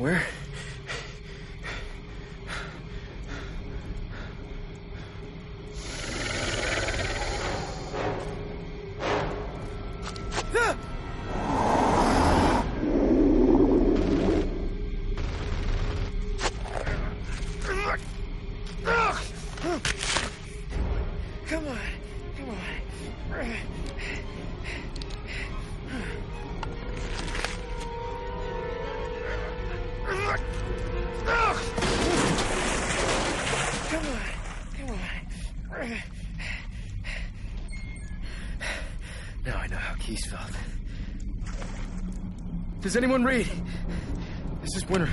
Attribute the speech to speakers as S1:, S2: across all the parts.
S1: Where? Does anyone read? This is Winter.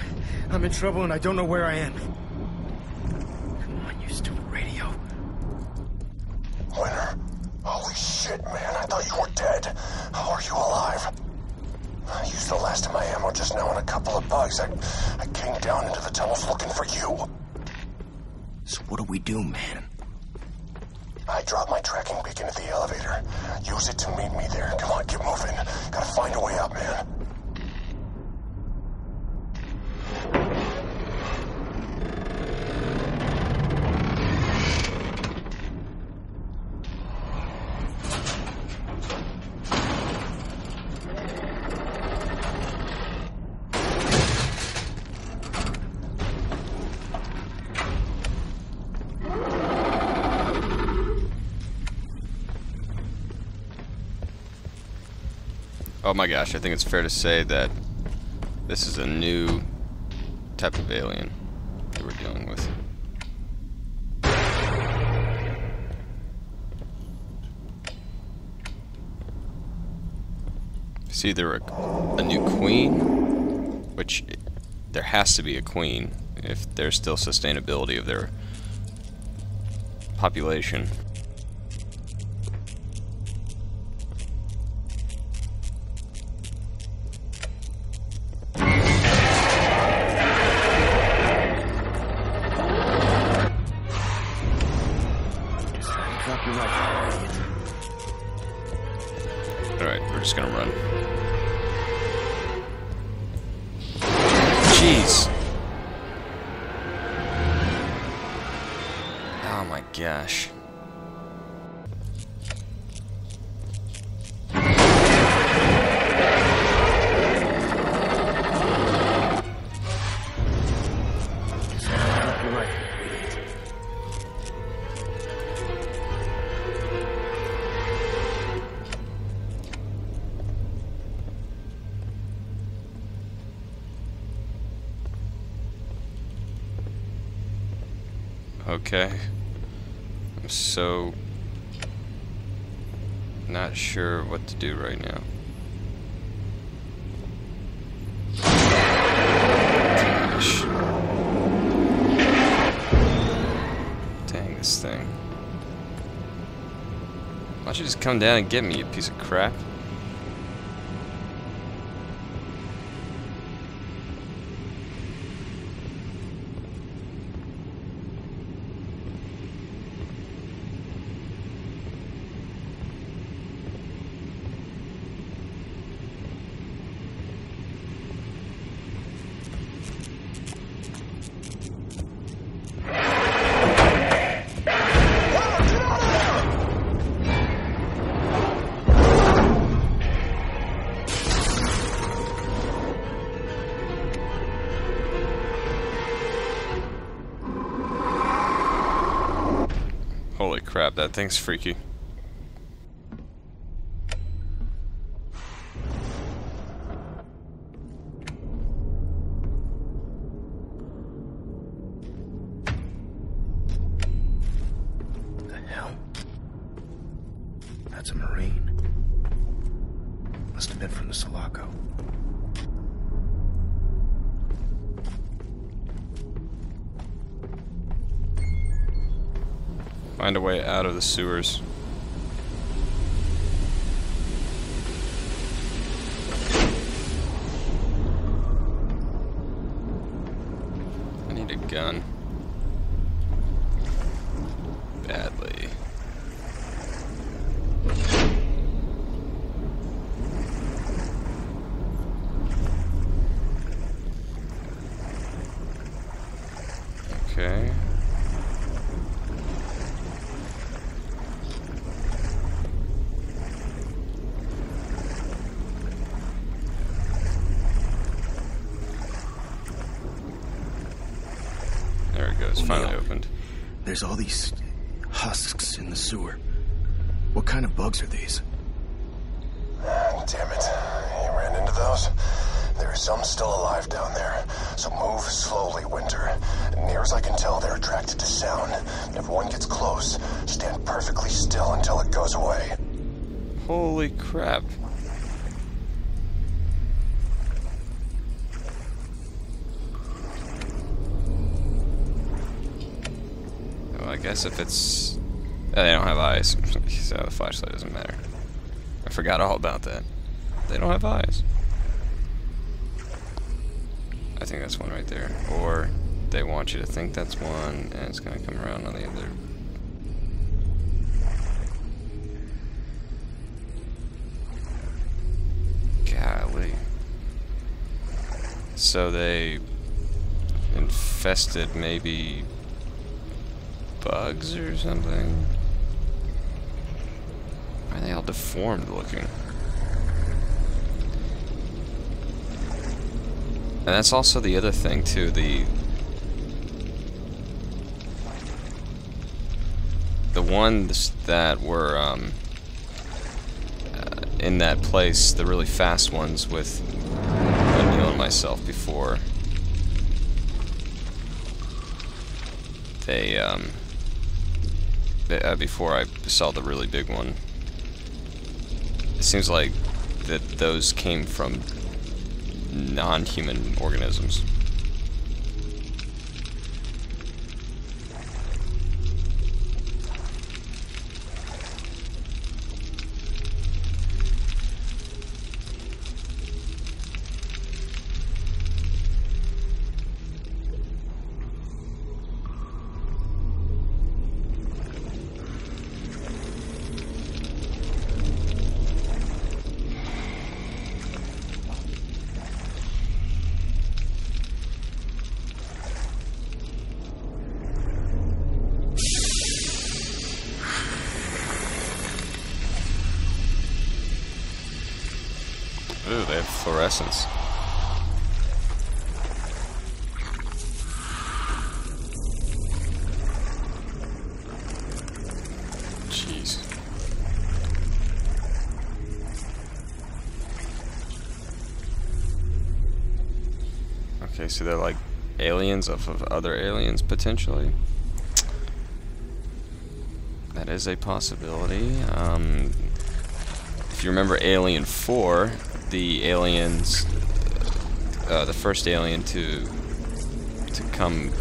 S1: I'm in trouble and I don't know where I am. Come on, you stupid radio.
S2: Winter. Holy shit, man. I thought you were dead. How are you alive? I used the last of my ammo just now on a couple of bugs. I, I came down into the tunnels looking for you.
S1: So what do we do, man?
S2: I dropped my tracking beacon at the elevator. Use it to meet me there. Come on, get moving. Gotta find a way up, man.
S3: Oh my gosh, I think it's fair to say that this is a new type of alien that we're dealing with. It's either a, a new queen, which there has to be a queen if there's still sustainability of their population. Okay. I'm so not sure what to do right now. Gosh. Dang this thing. Why don't you just come down and get me, you piece of crap? Holy crap, that thing's freaky.
S1: The
S3: sewers. I need a gun. Badly. finally
S1: O'Neal.
S3: opened.
S1: There's all these husks in the sewer. What kind of bugs are these?
S2: Damn it. You ran into those? There are some still alive down there. So move slowly, Winter. Near as I can tell, they're attracted to sound. If one gets close, stand perfectly still until it goes away.
S3: Holy crap. Guess if it's... uh, They don't have eyes, so the flashlight doesn't matter. I forgot all about that. They don't have eyes. I think that's one right there. Or they want you to think that's one, and it's gonna come around on the other. Golly. So they infested maybe bugs or something? Why are they all deformed looking? And that's also the other thing too, the the ones that were um, uh, in that place, the really fast ones with O'Neal and myself before they um uh, before I saw the really big one. It seems like that those came from non-human organisms. Jeez. Okay, so they're like aliens of, of other aliens potentially. That is a possibility. Um, if you remember Alien 4, the aliens, uh, the first alien to to come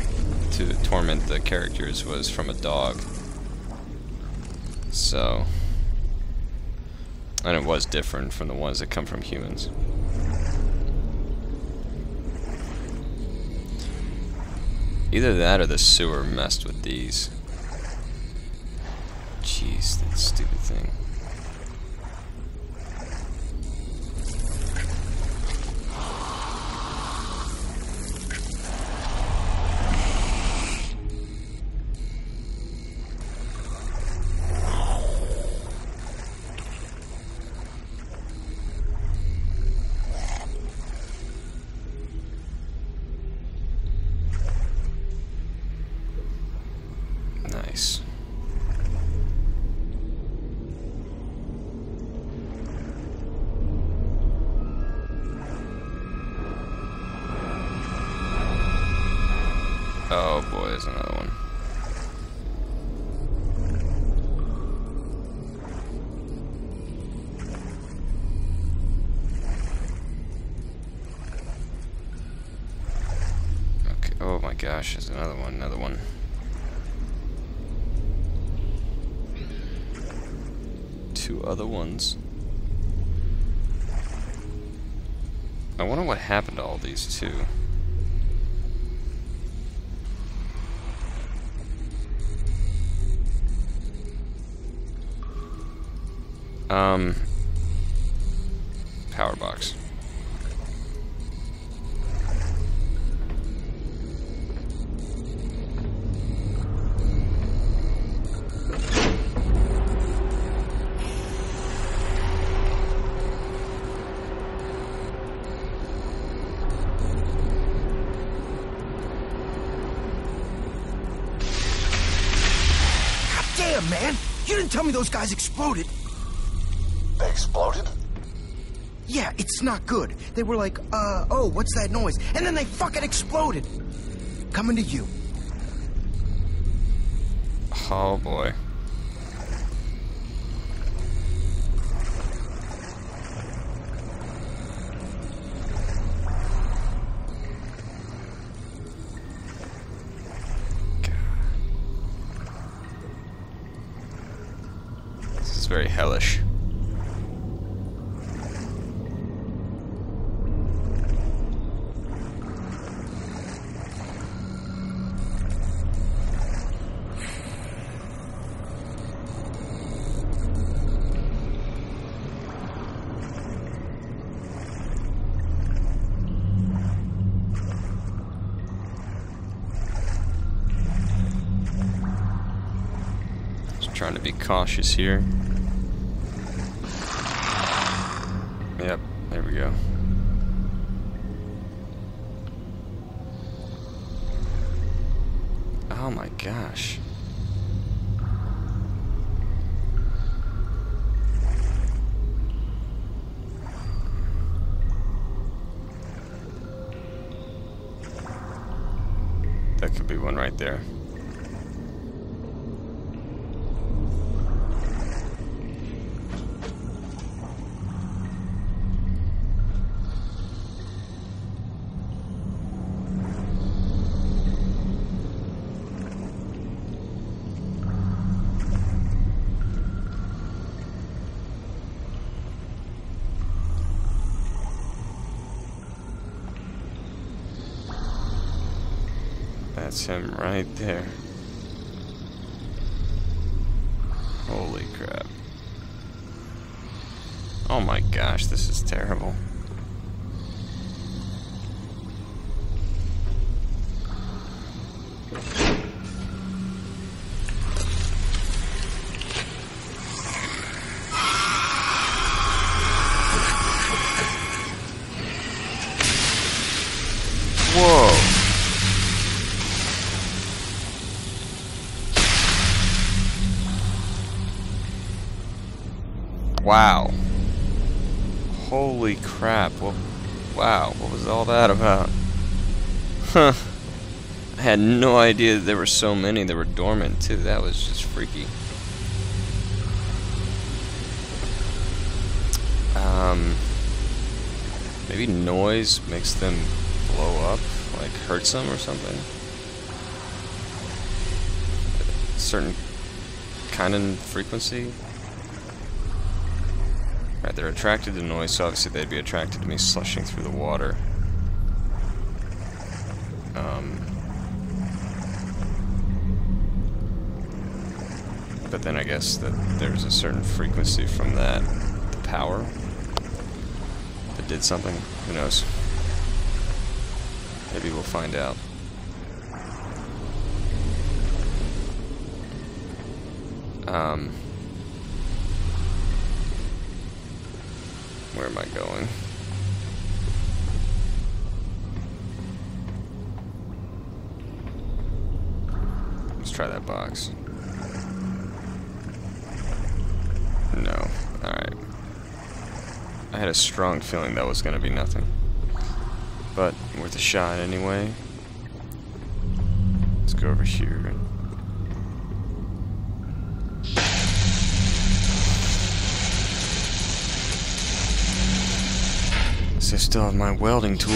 S3: to torment the characters was from a dog. So, and it was different from the ones that come from humans. Either that or the sewer messed with these. Jeez, that stupid thing. Gosh, there's another one, another one. Two other ones. I wonder what happened to all these two. Um,
S1: those guys exploded!
S2: They exploded?
S1: Yeah, it's not good. They were like, uh, oh, what's that noise? And then they fucking exploded! Coming to you.
S3: Oh boy. Is very hellish. Trying to be cautious here. Yep, there we go. Oh my gosh. That could be one right there. That's him right there. Holy crap. Oh my gosh, this is terrible. Holy crap. What, wow, what was all that about? Huh. I had no idea there were so many that were dormant, too. That was just freaky. Um, maybe noise makes them blow up, like hurts them or something. certain kind of frequency. They're attracted to noise, so obviously they'd be attracted to me slushing through the water. Um, but then I guess that there's a certain frequency from that, the power, that did something. Who knows? Maybe we'll find out. Um, where am I going? Let's try that box. No. Alright. I had a strong feeling that was going to be nothing. But, worth a shot anyway. Let's go over here. So I still have my welding tool.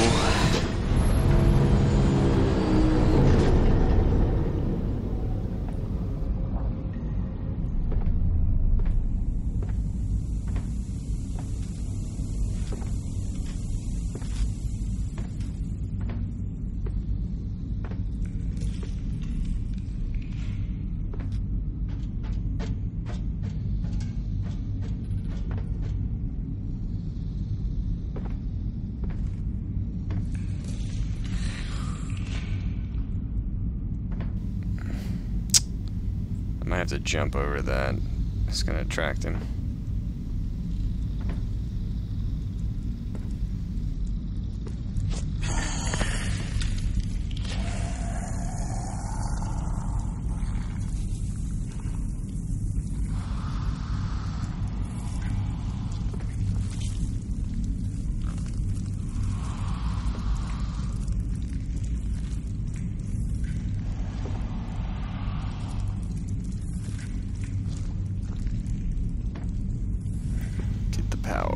S3: Have to jump over that. It's gonna attract him.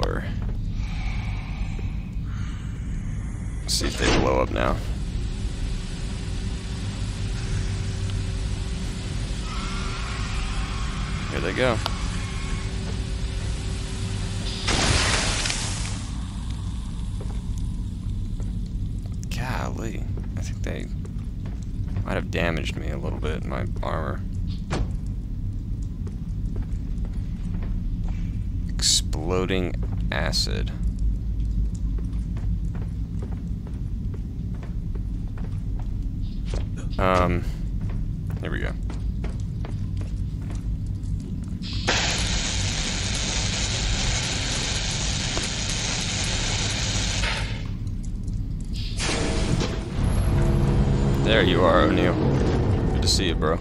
S3: water. see if they blow up now. Here they go. Golly. I think they might have damaged me a little bit in my armor. Exploding acid. Um, here we go. There you are, O'Neal. Good to see you, bro.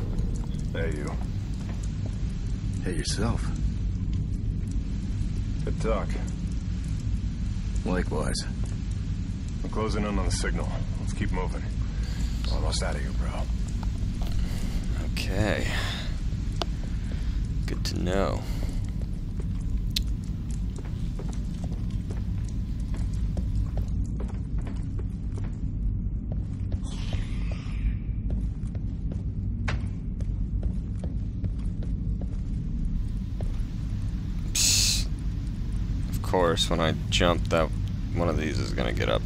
S2: Hey, you.
S4: Hey, yourself.
S2: Good talk.
S4: Likewise.
S2: I'm closing in on the signal. Let's keep moving. Almost out of here, bro.
S3: Okay. Good to know. Psst. Of course, when I jump, that one of these is gonna get up.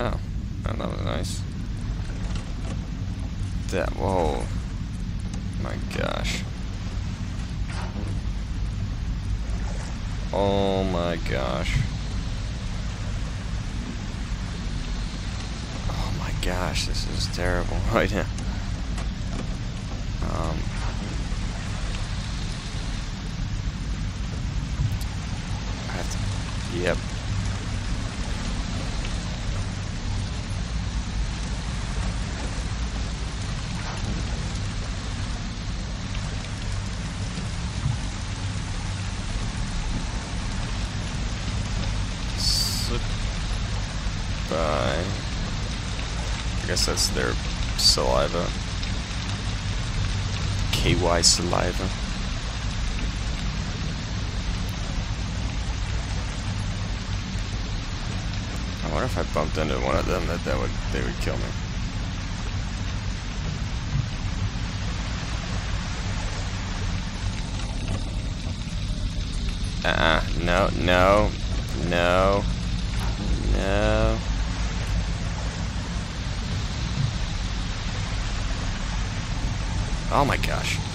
S3: Oh, that was nice. That, whoa. My gosh. Oh my gosh. Oh my gosh, this is terrible right now. Um. I have to, yep. by. I guess that's their saliva. KY saliva. I wonder if I bumped into one of them that that would they would kill me. Uh-uh. No, no, no. No. Oh my gosh.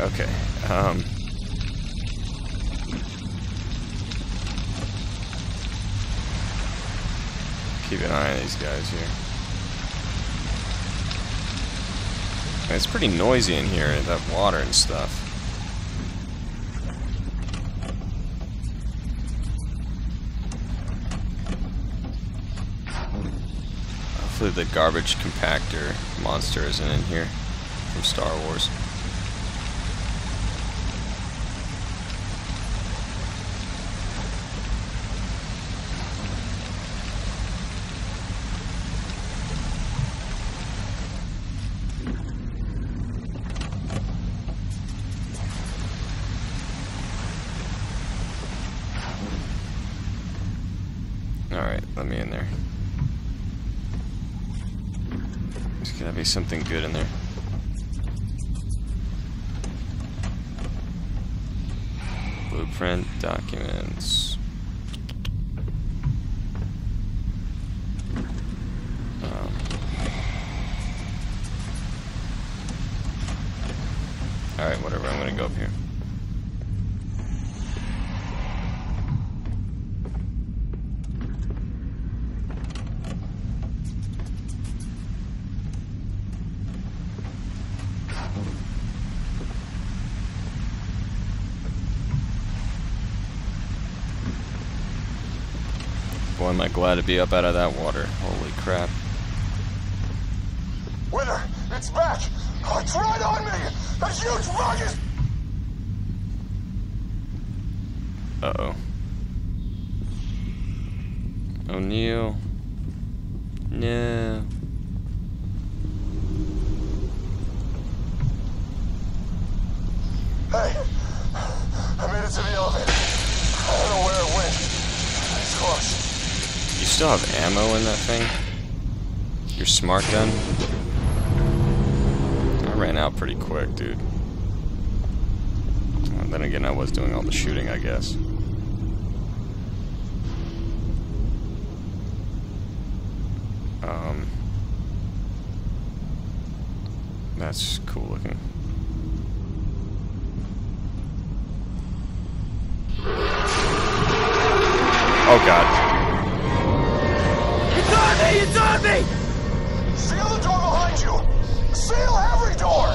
S3: Okay. Um. Keep an eye on these guys here. It's pretty noisy in here, that water and stuff. Hopefully the garbage compactor monster isn't in here from Star Wars. Alright, let me in there. There's gotta be something good in there. Blueprint, documents. Boy, am I glad to be up out of that water. Holy crap.
S2: Winter, it's back! Oh, it's right on me! A huge rock is...
S3: Uh-oh. O'Neal. No. Hey, still have ammo in that thing? Your smart gun? I ran out pretty quick, dude. Well, then again, I was doing all the shooting, I guess. Um, that's cool looking. Oh god.
S1: It's on me! On me!
S2: Seal the door behind you! Seal every door!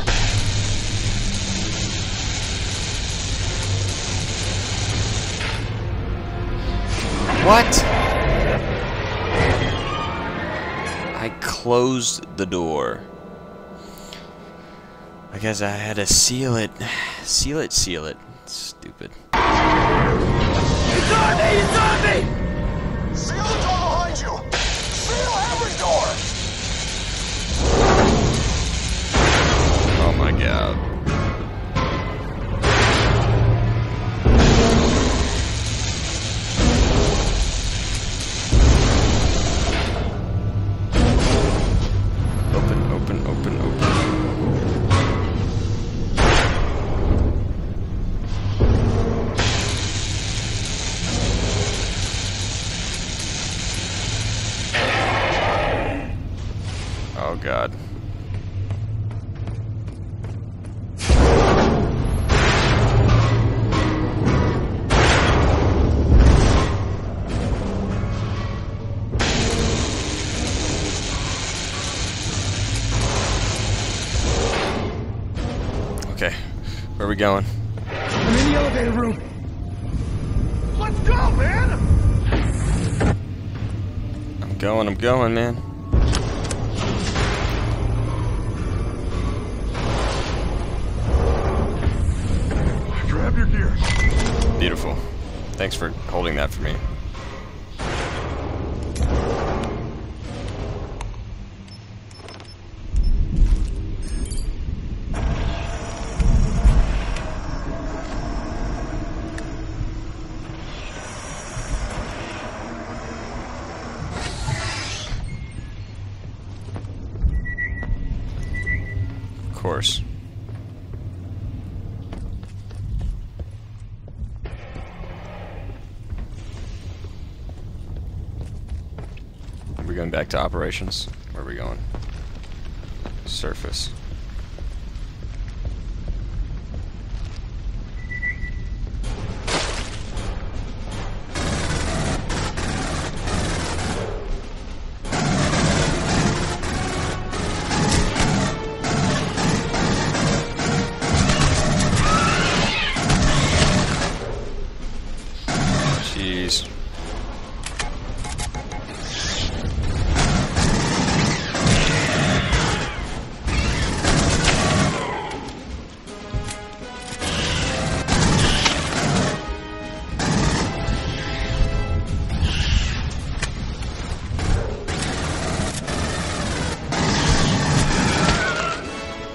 S3: What? I closed the door. I guess I had to seal it. Seal it, seal it. Stupid.
S1: It's on me! It's on me!
S2: Seal the door behind you!
S3: Oh we going?
S1: I'm in the elevator room. Let's go, man!
S3: I'm going, I'm going, man.
S2: Grab your gear.
S3: Beautiful. Thanks for holding that for me. To operations? Where are we going? Surface.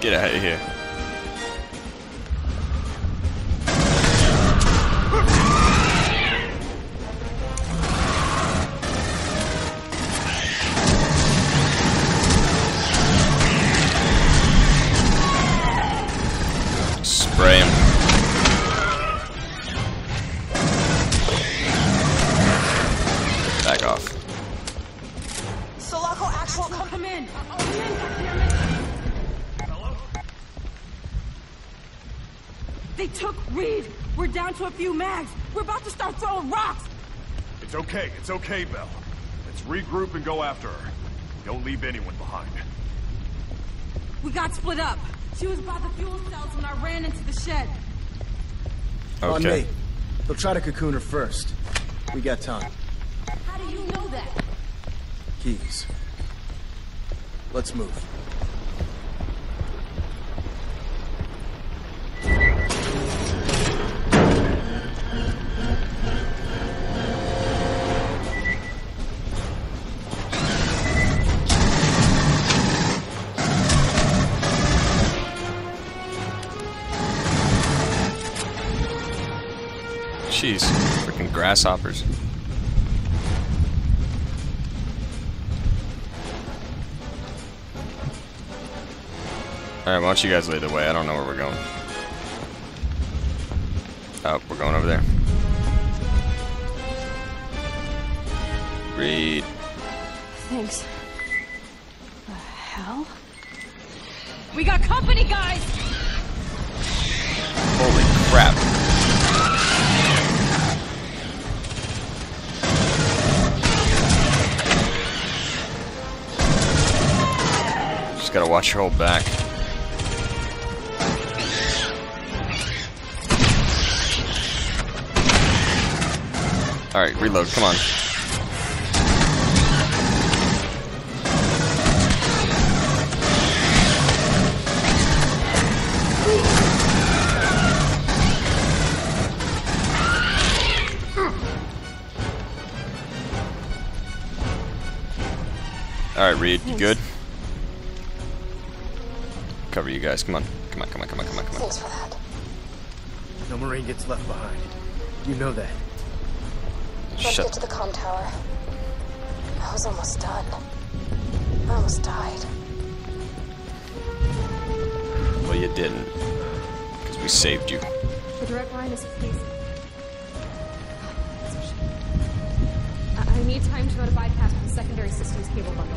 S3: Get out of here.
S5: Okay, Bell. Let's regroup and go after her. Don't leave anyone behind.
S6: We got split up. She was by the fuel cells when I ran into the shed.
S1: On
S3: Okay.
S1: me. They'll try to cocoon her first. We got time.
S6: How do you know that?
S1: Keys. Let's move.
S3: Jeez, freaking grasshoppers. Alright, why don't you guys lead the way? I don't know where we're going. Oh, we're going over there. Read.
S6: Thanks. The hell? We got company, guys!
S3: Holy crap. Just gotta watch your whole back. Alright, reload, come on. Cover you guys, come on. Come on, come on, come on, come on, come on.
S7: Thanks for that.
S1: No Marine gets left behind. You know that.
S7: Let's
S3: Shut
S7: get to the comm tower. I was almost done. I almost died.
S3: Well, you didn't. Because we saved you.
S8: The direct line is please. I I need time to go to bypass the secondary systems cable bundle.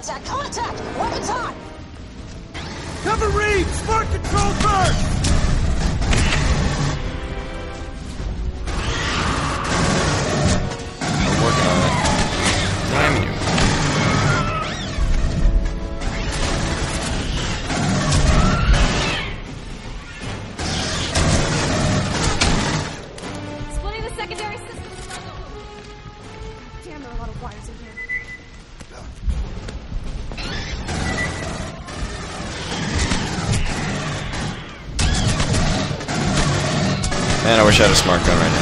S7: Contact! Contact! Weapons on!
S1: Cover Reed! Smart control first!
S3: Wish I had a smart gun right now.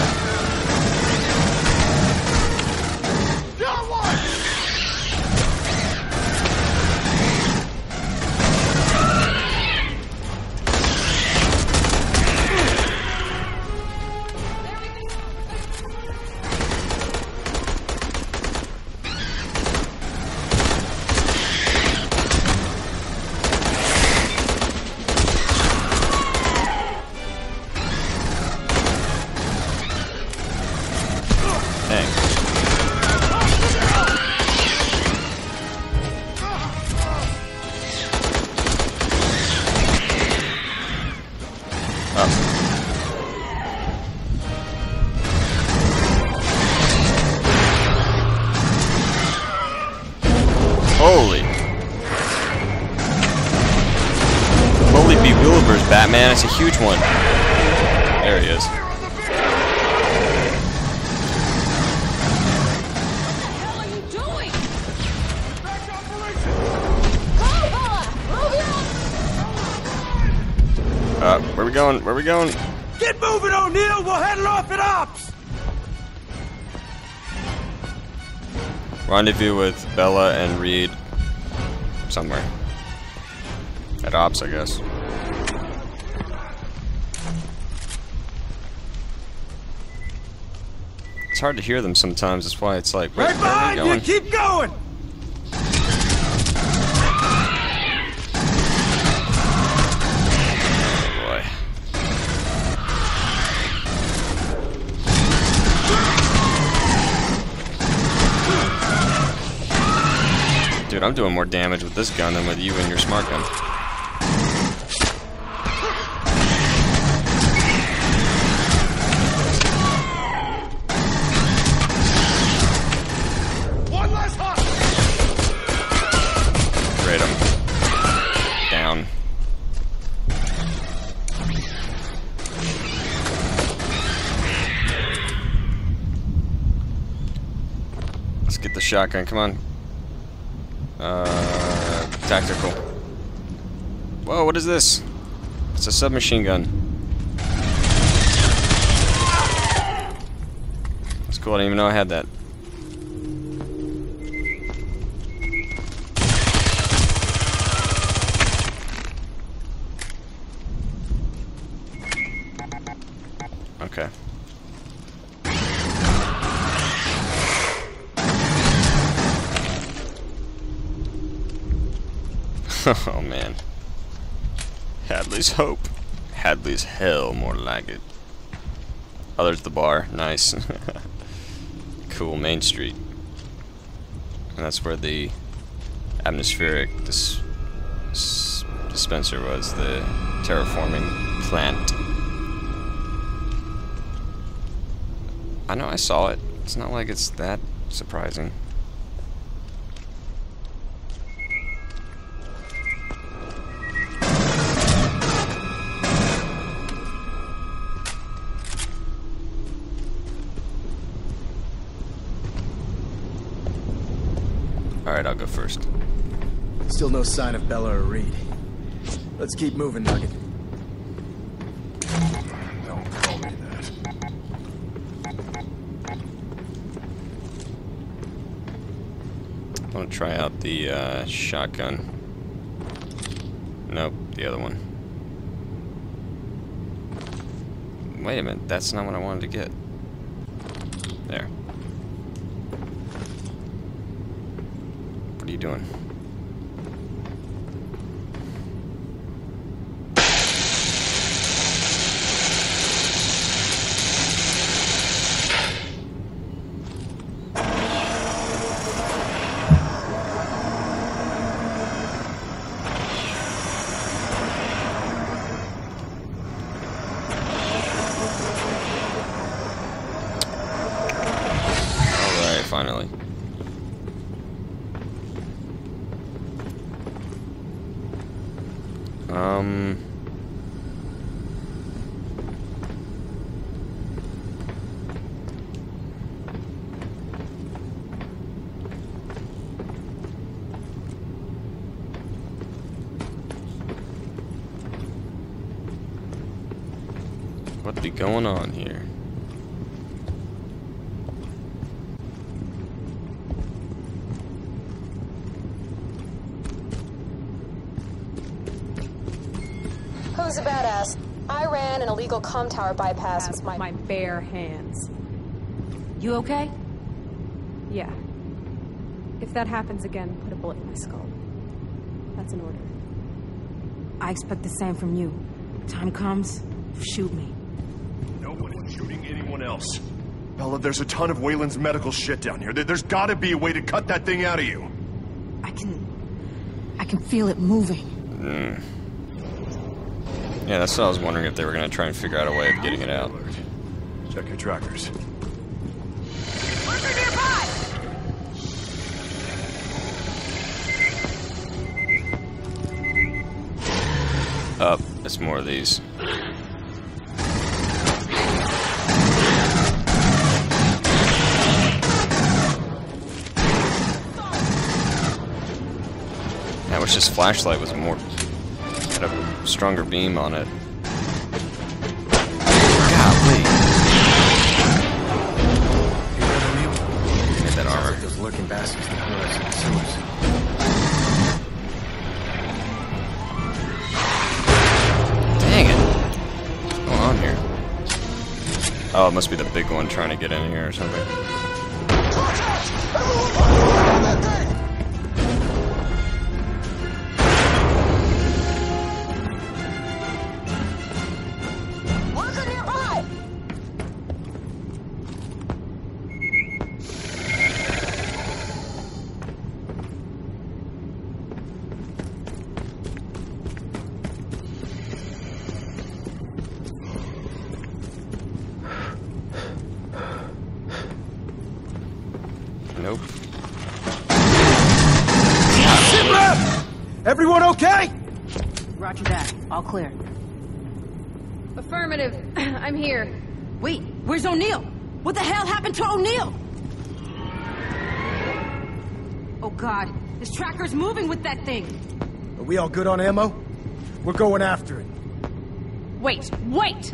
S3: Huge one. There he is. Uh, where we going? Where are we going?
S1: Get moving, O'Neal! We'll head off at Ops!
S3: Rendezvous with Bella and Reed somewhere. At Ops, I guess. It's hard to hear them sometimes. That's why it's like,
S1: Right
S3: where are we
S1: behind you!
S3: going?
S1: Keep going!
S3: Oh, Dude, I'm doing more damage with this gun than with you and your smart gun. Shotgun, come on. Uh, tactical. Whoa, what is this? It's a submachine gun. That's cool, I didn't even know I had that. Hadley's Hope. Hadley's Hell, more like it. Oh, there's the bar. Nice. cool, Main Street. And that's where the atmospheric dis dis dispenser was, the terraforming plant. I know I saw it. It's not like it's that surprising. Go first.
S1: Still no sign of Bella or Reed. Let's keep moving, Nugget.
S5: Don't call me that.
S3: I want to try out the uh, shotgun. Nope, the other one. Wait a minute, that's not what I wanted to get. There. What are you doing? Alright, finally. Um. What be going on here?
S7: Who's a badass? I ran an illegal com tower bypass with my...
S9: my bare hands. You okay? Yeah. If that happens again, put a bullet in my skull. That's an order. I expect the same from you. Time comes, shoot me.
S5: Anyone else. Bella, there's a ton of Weyland's medical shit down here. There- There's gotta be a way to cut that thing out of you.
S9: I can. I can feel it moving.
S3: Yeah, that's what I was wondering if they were gonna try and figure out a way of getting it out.
S5: Check your trackers.
S6: Worker nearby!
S3: Up. It's more of these. Wish this flashlight was more had a stronger beam on it. Golly. Get that armor.
S1: Those lurking bastards that hurt us in the sewers.
S3: Dang it. What's going on here? Oh, it must be the big one trying to get in here or something.
S6: Affirmative. I'm here.
S9: Wait, where's O'Neal? What the hell happened to O'Neal? Oh god, this tracker's moving with that thing.
S1: Are we all good on ammo? We're going after it.
S6: Wait, wait!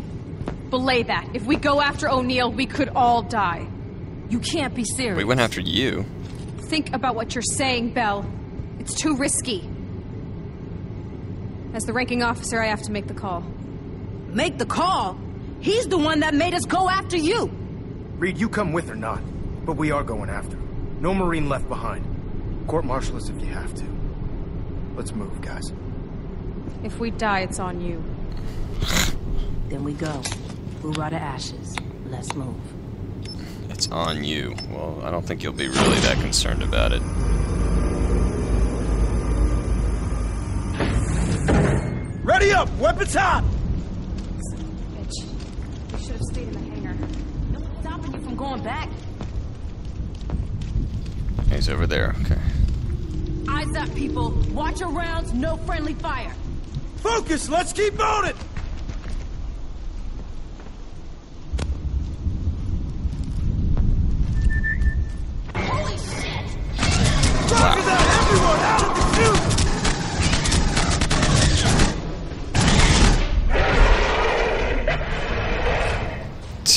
S6: Belay that. If we go after O'Neal, we could all die.
S9: You can't be serious.
S3: We went after you.
S6: Think about what you're saying, Bell. It's too risky. As the ranking officer, I have to make the call.
S9: Make the call. He's the one that made us go after you.
S1: Reed, you come with or not, but we are going after him. No Marine left behind. Court martial us if you have to.
S4: Let's move, guys.
S6: If we die, it's on you.
S9: Then we go. Hoorah to ashes. Let's move.
S3: It's on you. Well, I don't think you'll be really that concerned about it.
S1: Ready up! Weapons hot!
S6: Bitch. Should have stayed in the hangar.
S9: No one's stopping you from going back.
S3: He's over there. Okay.
S9: Eyes up, people. Watch your rounds. No friendly fire.
S1: Focus! Let's keep moving!
S9: Holy shit!
S1: Roger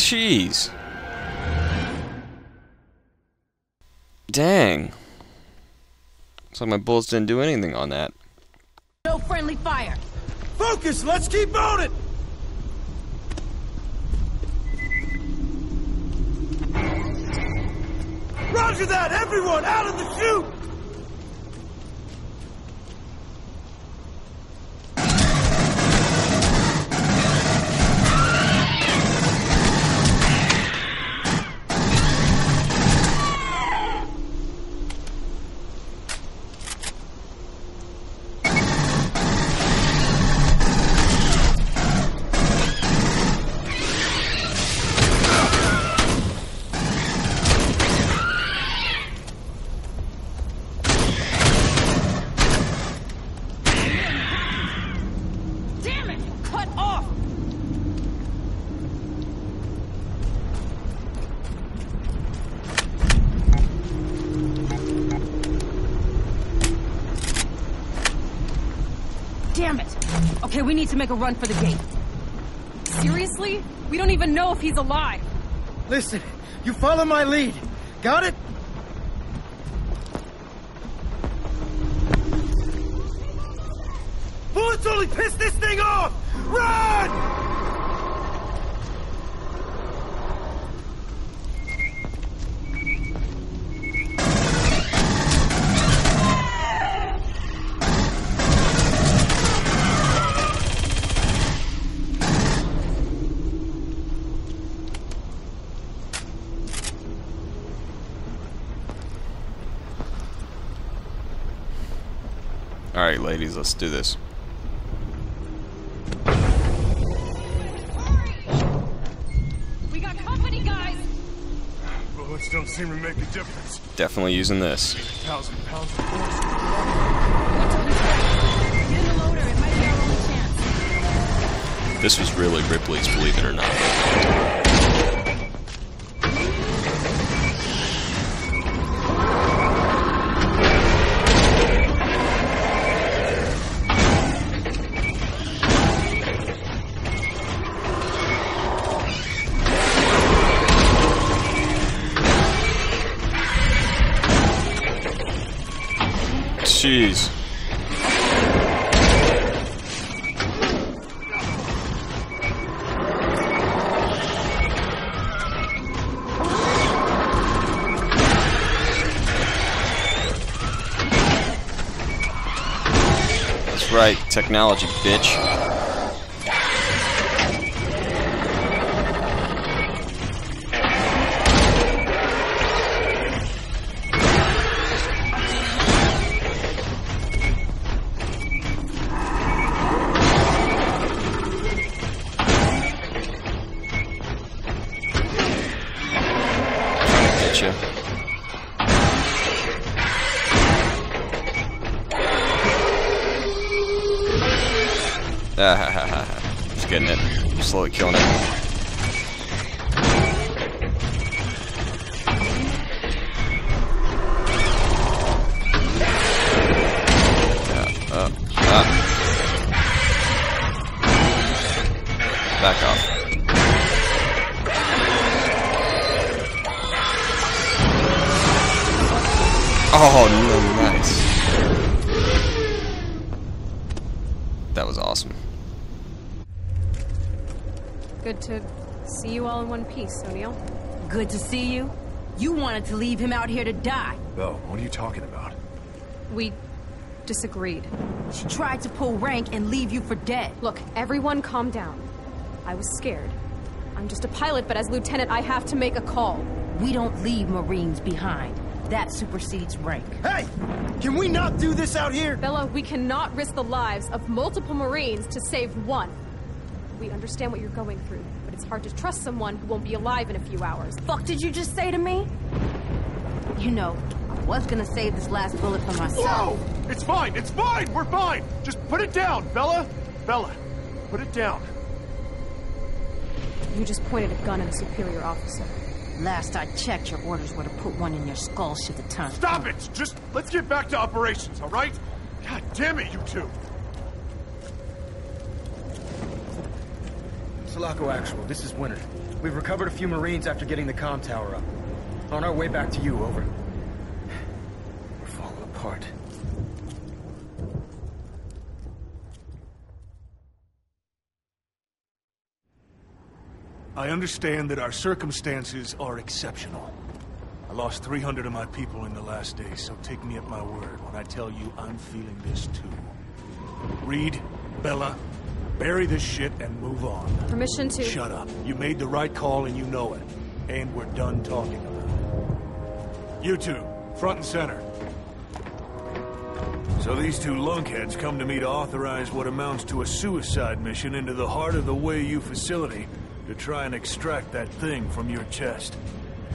S3: Jeez. Dang. Looks like my bullets didn't do anything on that.
S9: No friendly fire.
S1: Focus! Let's keep on it! Roger that! Everyone out of the chute!
S9: Make a run for the gate.
S6: Seriously? We don't even know if he's alive.
S1: Listen, you follow my lead. Got it? Bullets only piss this thing off! Run!
S3: Alright, ladies, let's do this.
S6: We got company, guys!
S5: Bullets don't seem to make a difference.
S3: Definitely using this.
S5: Thousand pounds of force.
S9: Get in the loader, it might be our only chance.
S3: This was really Ripley's, believe it or not. Jeez. That's right, technology, bitch. Was awesome.
S6: Good to see you all in one piece, O'Neal.
S9: Good to see you. You wanted to leave him out here to die.
S5: Oh, what are you talking about?
S6: We disagreed.
S9: She tried to pull rank and leave you for dead.
S6: Look, everyone calm down. I was scared. I'm just a pilot, but as lieutenant, I have to make a call.
S9: We don't leave Marines behind. That supersedes rank.
S1: Hey! Can we not do this out here?
S6: Bella, we cannot risk the lives of multiple Marines to save one. We understand what you're going through, but it's hard to trust someone who won't be alive in a few hours.
S9: Fuck did you just say to me? You know, I was gonna save this last bullet for myself.
S5: Whoa! It's fine, it's fine, we're fine! Just put it down, Bella! Bella, put it down.
S6: You just pointed a gun at a superior officer.
S9: Last I checked, your orders were to put one in your skull should the time.
S5: Stop it! Just let's get back to operations, all right? God damn it, you two!
S1: Sulaco Actual, this is Winter. We've recovered a few Marines after getting the comm tower up. On our way back to you, over. We're falling apart.
S10: I understand that our circumstances are exceptional. I lost 300 of my people in the last days, so take me at my word when I tell you I'm feeling this too. Reed, Bella, bury this shit and move on.
S6: Permission to...
S10: Shut up. You made the right call and you know it. And we're done talking about it. You two, front and center. So these two lunkheads come to me to authorize what amounts to a suicide mission into the heart of the Wayu facility to try and extract that thing from your chest.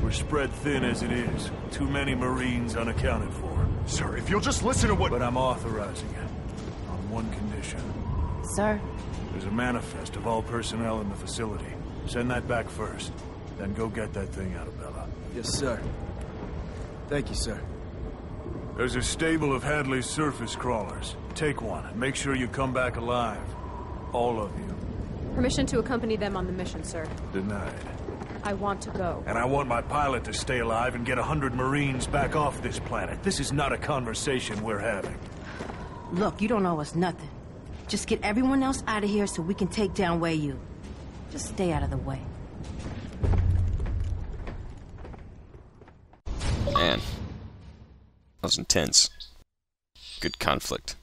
S10: We're spread thin as it is. Too many Marines unaccounted for.
S5: Sir, if you'll just listen to what...
S10: But I'm authorizing it. On one condition.
S9: Sir?
S10: There's a manifest of all personnel in the facility. Send that back first. Then go get that thing out of Bella.
S1: Yes, sir. Thank you, sir.
S10: There's a stable of Hadley's surface crawlers. Take one and make sure you come back alive. All of you.
S6: Permission to accompany them on the mission, sir.
S10: Denied.
S6: I want to go.
S10: And I want my pilot to stay alive and get a hundred Marines back off this planet. This is not a conversation we're having.
S9: Look, you don't owe us nothing. Just get everyone else out of here so we can take down Wayu. Just stay out of the way.
S3: Man. That was intense. Good conflict.